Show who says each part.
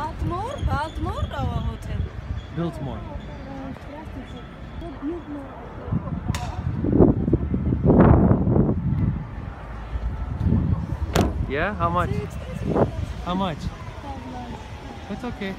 Speaker 1: Baltimore, Baltimore oh, our Hotel.
Speaker 2: Biltmore. Yeah, how much? How much? It's okay.